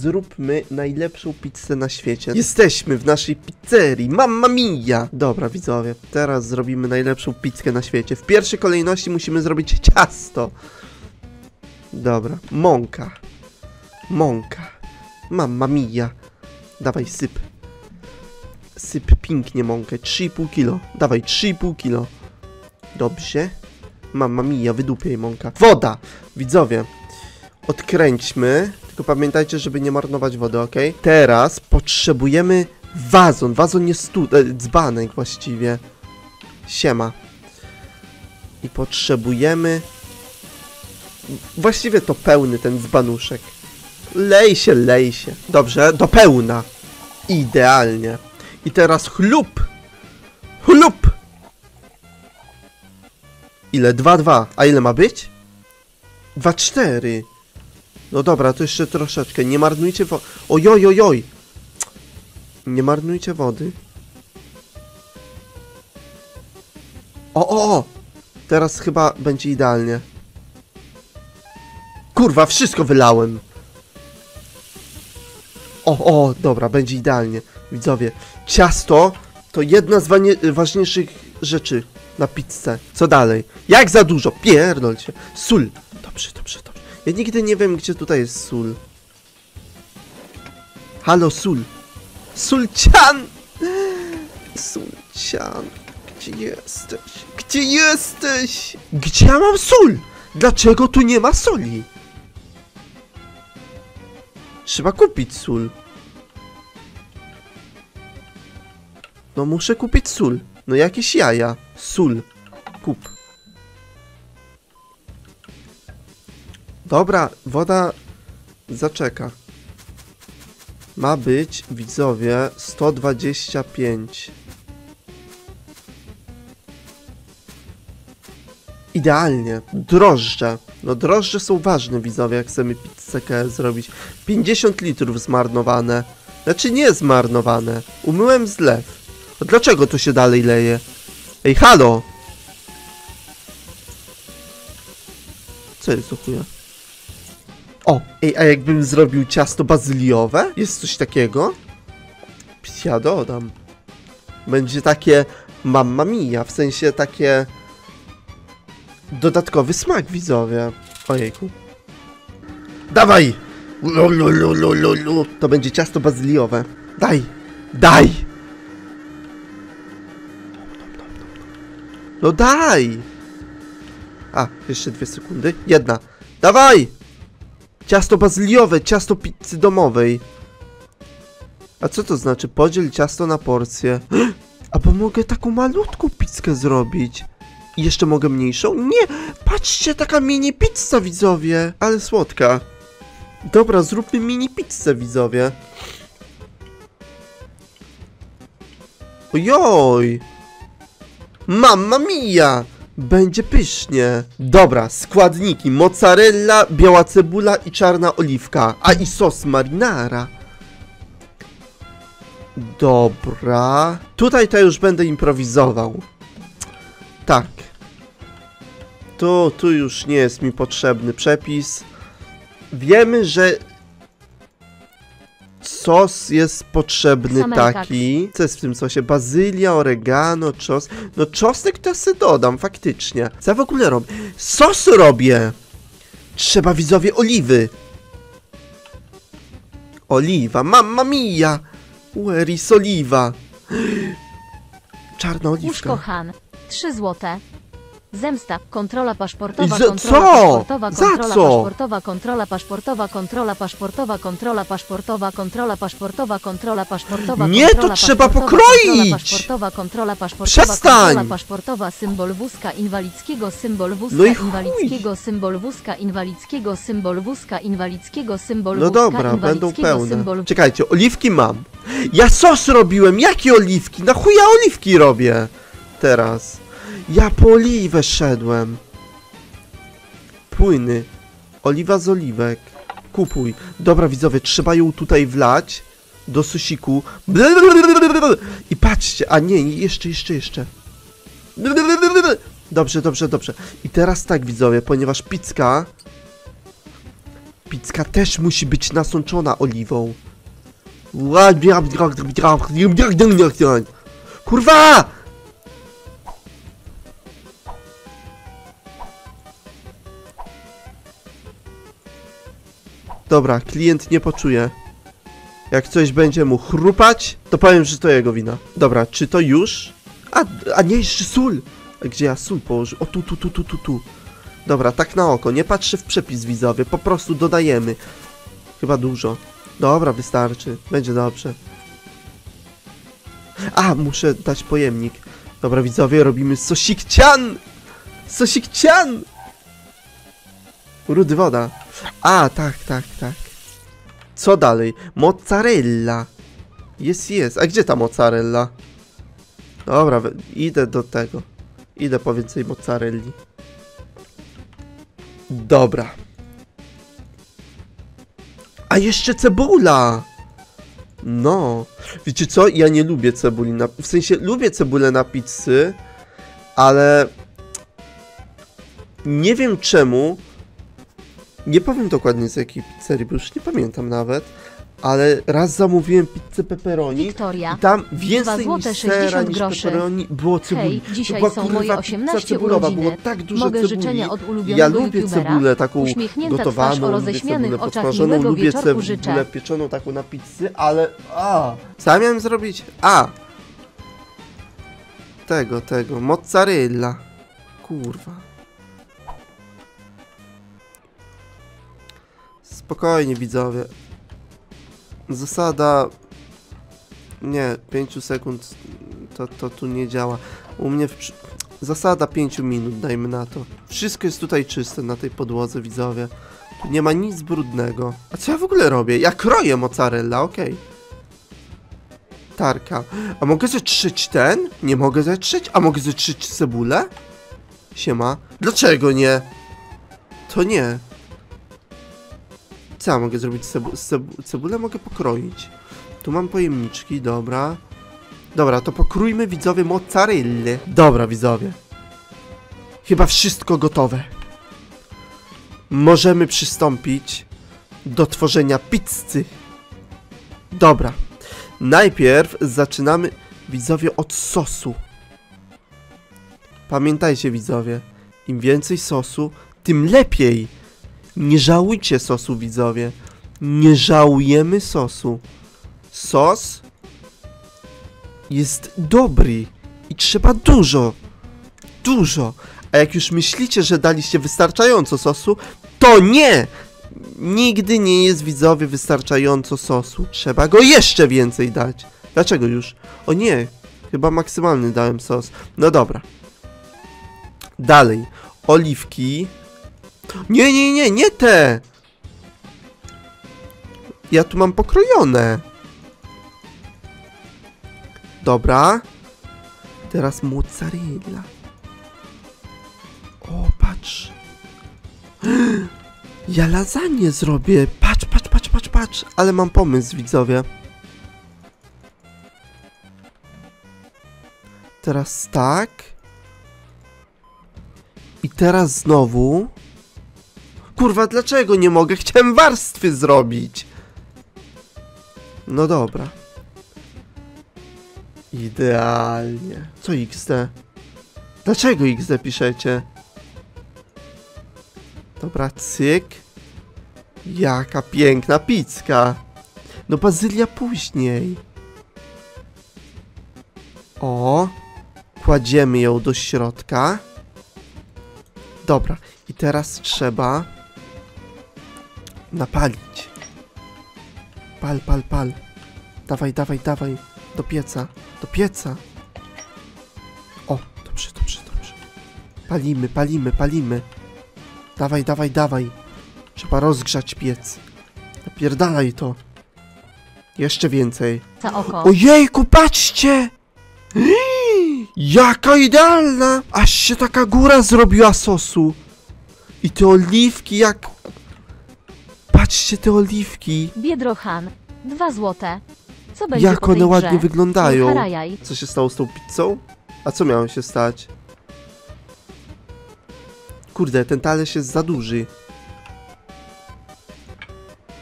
zróbmy najlepszą pizzę na świecie. Jesteśmy w naszej pizzerii, mamma mia! Dobra, widzowie, teraz zrobimy najlepszą pizzę na świecie. W pierwszej kolejności musimy zrobić ciasto. Dobra, mąka. Mąka. Mamma mia. Dawaj, syp. Syp pięknie mąkę. 3,5 kilo. Dawaj, 3,5 kilo. Dobrze. Mamma mia, wydupiej mąka. Woda! Widzowie, odkręćmy. Tylko pamiętajcie, żeby nie marnować wody, ok? Teraz potrzebujemy wazon. Wazon jest tu, e, dzbanek właściwie. Siema. I potrzebujemy... Właściwie to pełny ten dzbanuszek. Lej się, lej się. Dobrze, do pełna. Idealnie. I teraz chlub. Chlub. Ile? 2-2. A ile ma być? 2-4. No dobra, to jeszcze troszeczkę. Nie marnujcie wody. Ojoj, ojoj. Nie marnujcie wody. O, o, o. Teraz chyba będzie idealnie. Kurwa, wszystko wylałem. O, o, dobra, będzie idealnie. Widzowie, ciasto to jedna z ważniejszych rzeczy na pizzę. Co dalej? Jak za dużo? Pierdol się. Sól. Dobrze, dobrze, dobrze. Ja nigdy nie wiem, gdzie tutaj jest sól. Halo, sól. Sulcian! Sulcian, gdzie jesteś? Gdzie jesteś? Gdzie ja mam sól? Dlaczego tu nie ma soli? Trzeba kupić sól. No muszę kupić sól. No jakieś jaja. Sól. Kup. Dobra, woda zaczeka. Ma być, widzowie, 125. Idealnie. Drożdże. No drożdże są ważne, widzowie, jak chcemy pizzę zrobić. 50 litrów zmarnowane. Znaczy nie zmarnowane. Umyłem zlew. A dlaczego to się dalej leje? Ej, halo! Co jest do chuja? O! Ej, a jakbym zrobił ciasto bazyliowe? Jest coś takiego? Ja dodam. Będzie takie mamma mia, w sensie takie... Dodatkowy smak, widzowie. Ojejku. Dawaj! Lu, lu, lu, lu, lu, lu. To będzie ciasto bazyliowe. Daj! Daj! No daj! A, jeszcze dwie sekundy. Jedna. Dawaj! Ciasto bazyliowe, ciasto pizzy domowej. A co to znaczy? Podziel ciasto na porcję. A bo mogę taką malutką pizzkę zrobić. I jeszcze mogę mniejszą? Nie! Patrzcie, taka mini pizza, widzowie! Ale słodka. Dobra, zróbmy mini pizzę, widzowie. Ojoj! Mamma mia! Będzie pysznie. Dobra, składniki. Mozzarella, biała cebula i czarna oliwka. A i sos marinara. Dobra. Tutaj to już będę improwizował. Tak. Tu, tu już nie jest mi potrzebny przepis. Wiemy, że sos jest potrzebny taki. Co jest w tym sosie? Bazylia, oregano, czos. No czosnek to ja sobie dodam, faktycznie. Co ja w ogóle robię? Sos robię! Trzeba widzowie oliwy. Oliwa, mamma mia! Where is oliwa? Czarna oliwka. Han. 3 złote. Zemsta, kontrola paszportowa, za kontrola co? paszportowa, Za kontrola co? paszportowa, kontrola paszportowa, kontrola paszportowa, kontrola paszportowa, kontrola paszportowa, kontrola paszportowa, Nie, to kontrola trzeba paszportowa, pokroić! Kontrola paszportowa, kontrola paszportowa, Przestań! kontrola paszportowa, symbol wózka inwalidzkiego, symbol wózka No i chuj! inwalidzkiego, symbol wózka inwalidzkiego, symbol wózka inwalidzkiego, symbol No wózka dobra, będą inwalidzkiego, pełne. symbol Czekajcie, oliwki mam. Ja sos robiłem, jakie oliwki? Na chuja oliwki robię teraz. Ja po oliwę szedłem. Płyny. Oliwa z oliwek. Kupuj. Dobra widzowie, trzeba ją tutaj wlać do sosiku. I patrzcie, a nie, jeszcze, jeszcze, jeszcze. Dobrze, dobrze, dobrze. I teraz tak widzowie, ponieważ pizka Pizka też musi być nasączona oliwą. Kurwa! Dobra, klient nie poczuje. Jak coś będzie mu chrupać, to powiem, że to jego wina. Dobra, czy to już? A, a nie, jeszcze sól! Gdzie ja sól położyłem? O, tu, tu, tu, tu, tu, tu. Dobra, tak na oko, nie patrzę w przepis widzowy, po prostu dodajemy. Chyba dużo. Dobra, wystarczy, będzie dobrze. A, muszę dać pojemnik. Dobra, widzowie, robimy sosikcian! Sosikcian! Rudy woda. A, tak, tak, tak. Co dalej? Mozzarella. Jest, jest. A gdzie ta mozzarella? Dobra, idę do tego. Idę po więcej mozzarelli. Dobra. A jeszcze cebula! No. Wiecie co? Ja nie lubię cebuli na... W sensie, lubię cebulę na pizzy, ale... Nie wiem czemu. Nie powiem dokładnie z jakiej pizzerii, bo już nie pamiętam nawet. Ale raz zamówiłem pizzę pepperoni Wiktoria. i tam więcej niż sera 60 niż groszy. pepperoni było cebuli. Hej, dzisiaj była, są kurwa, moje pizza 18 cebulowa, urodziny. Było tak dużo Mogę cebuli. życzenia od Ja ulubionego lubię youtubera. cebulę taką Uśmiechnięta twarz gotowaną, lubię roześmianych cebulę oczach podsmażoną, miłego lubię wieczorku cebulę życzę. pieczoną taką na pizzy, ale... A, co ja miałem zrobić? A! Tego, tego, mozzarella. Kurwa. Spokojnie, widzowie. Zasada... Nie, 5 sekund to, to tu nie działa. U mnie w... Zasada 5 minut, dajmy na to. Wszystko jest tutaj czyste na tej podłodze, widzowie. Tu nie ma nic brudnego. A co ja w ogóle robię? Ja kroję mozzarella, okej. Tarka. A mogę zetrzeć ten? Nie mogę zetrzeć? A mogę zetrzeć cebulę? Siema. Dlaczego nie? To nie. Co ja mogę zrobić cebu cebu cebulę? Mogę pokroić. Tu mam pojemniczki, dobra. Dobra, to pokrójmy widzowie mozzarellę. Dobra, widzowie. Chyba wszystko gotowe. Możemy przystąpić do tworzenia pizzy. Dobra. Najpierw zaczynamy, widzowie, od sosu. Pamiętajcie, widzowie, im więcej sosu, tym lepiej. Nie żałujcie sosu, widzowie. Nie żałujemy sosu. Sos jest dobry i trzeba dużo. Dużo. A jak już myślicie, że daliście wystarczająco sosu, to nie! Nigdy nie jest widzowie wystarczająco sosu. Trzeba go jeszcze więcej dać. Dlaczego już? O nie, chyba maksymalny dałem sos. No dobra. Dalej. Oliwki. Nie, nie, nie, nie te! Ja tu mam pokrojone. Dobra. Teraz mozzarella. O, patrz. Ja lasagne zrobię. Patrz, patrz, patrz, patrz, patrz. Ale mam pomysł, widzowie. Teraz tak. I teraz znowu. Kurwa, dlaczego nie mogę? Chciałem warstwy zrobić. No dobra. Idealnie. Co XD? Dlaczego XD piszecie? Dobra, cyk. Jaka piękna pizka. No bazylia później. O. Kładziemy ją do środka. Dobra. I teraz trzeba napalić. Pal, pal, pal. Dawaj, dawaj, dawaj. Do pieca. Do pieca. O, dobrze, dobrze, dobrze. Palimy, palimy, palimy. Dawaj, dawaj, dawaj. Trzeba rozgrzać piec. Napierdalaj to. Jeszcze więcej. Za oko. Ojejku, patrzcie! Jaka idealna! Aż się taka góra zrobiła sosu. I te oliwki jak... Patrzcie te oliwki. Biedrochan. Dwa złote. Co będzie Jak po tej one ładnie grze? wyglądają. Harajaj. Co się stało z tą pizzą? A co miało się stać? Kurde, ten talerz jest za duży.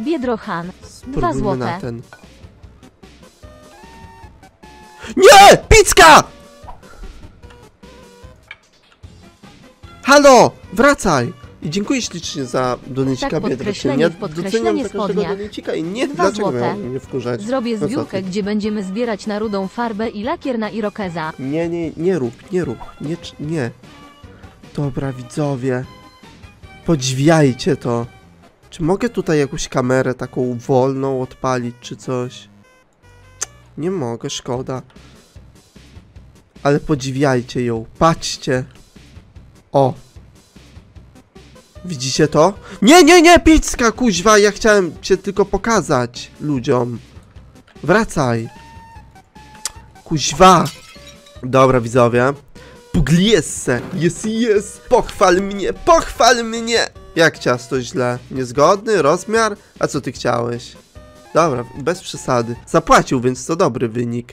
Biedrochan. Dwa Spróbujmy złote. na ten. Nie! Picka! Halo! Wracaj! I dziękuję ślicznie za donecika Tak, podkreślenie podkreślenie spodniach. donecika i nie, Dwa dlaczego złote. mnie wkurzać? Zrobię No zbiórkę, gdzie będziemy zbierać na rudą farbę i lakier na irokeza. Nie, nie, nie rób, nie rób, nie, nie. Dobra, widzowie. Podziwiajcie to. Czy mogę tutaj jakąś kamerę taką wolną odpalić, czy coś? Nie mogę, szkoda. Ale podziwiajcie ją, patrzcie. O. Widzicie to? Nie, nie, nie, pizka, kuźwa, ja chciałem cię tylko pokazać ludziom. Wracaj. Kuźwa. Dobra, widzowie. Pugliese. Jest, jest. Pochwal mnie, pochwal mnie. Jak ciasto źle? Niezgodny rozmiar? A co ty chciałeś? Dobra, bez przesady. Zapłacił, więc to dobry wynik.